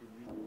to you.